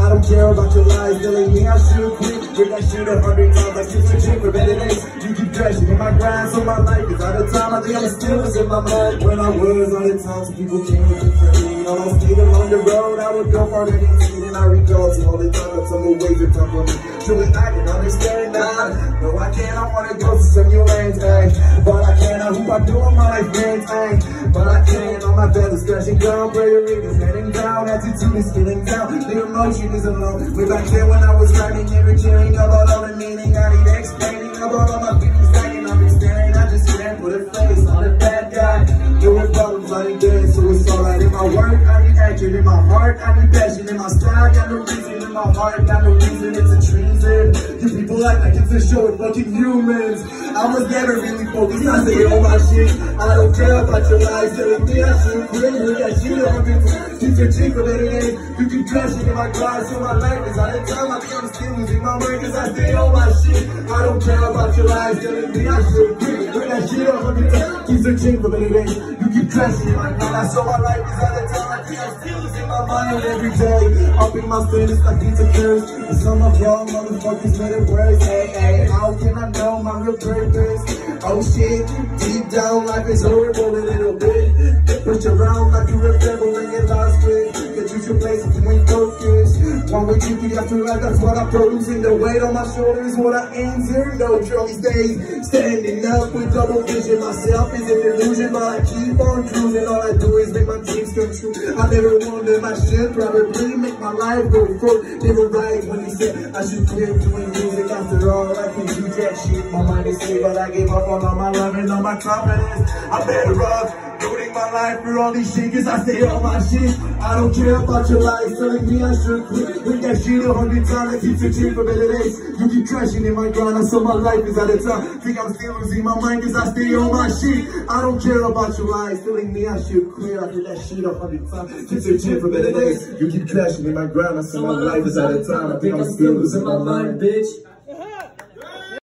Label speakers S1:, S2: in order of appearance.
S1: I don't care about your lies, telling me I should quit. With that shit a hundred times, like a chick for better days. You keep crashing in my grind, so my life is out of time. I think I'm still losing my mind. When I was on the times, people came looking for me. All those skating on the road, I would go for anything. And I recall to all the time some ways to come from me. Truly, I can understand now. No, I can't, I wanna go to some new lanes, ayy. But I can't, I hope I do my life, man. But I belly, scratching down, prayer is heading down, attitude is getting down. The emotion is alone. Way back then when I was writing, never caring about all the meaning. I need explaining about all my feelings. I've been staring, I just can't put a face on a bad guy. Doing problems, I ain't dead, so it's alright. In my work, I need action. In my heart, I need passion. In my style, got no reason. In my heart, got no reason. It's a treason. Act like it's a show with fucking humans. I was never really focused. I say all my shit. I don't care about your lies. Telling me I should quit. Look at shit on me. Keep your cheek for that it You keep crashing in my car, so my life is out of time. I I'm still losing my mind cause I stay on my shit. I don't care about your lies. Telling me I should quit. Look at shit on me. Keep your cheek for that it You keep crashing in my car, so my life is out of time. I think I'm still losing my mind every day. Up in my status like it's a curse. Some of y'all motherfuckers made it worse. Hey, hey, how can I know my real purpose? Oh shit, deep down life is horrible a little bit. They push around like you're a rebel and get lost with. Get you to place if you focused. One way you after life, that's what I produce. And the weight on my shoulders, what I answer. No trophy days, standing up with double vision. Myself is an illusion, but I keep on cruising. All I do is make my dreams come true. I never wanted my shit, probably make my life go forward. Never right when he said I should quit doing music. After all, I can do that shit. My mind is clear, but I gave up on all my love and all my confidence. I'm better my life for all these shit, cause I stay on my shit. I don't care about your lies, telling me I should quit. With that shit a hundred times, I keep searching for better days. You keep crashing in my grind, I saw my life is out of time. Think I'm still losing my mind, cause I stay on my shit. I don't care about your lies, telling me I should quit. I did that shit a hundred times, keep searching for better days. You keep crashing in my grind, I saw my life is out of time. I think I'm still losing my mind, bitch.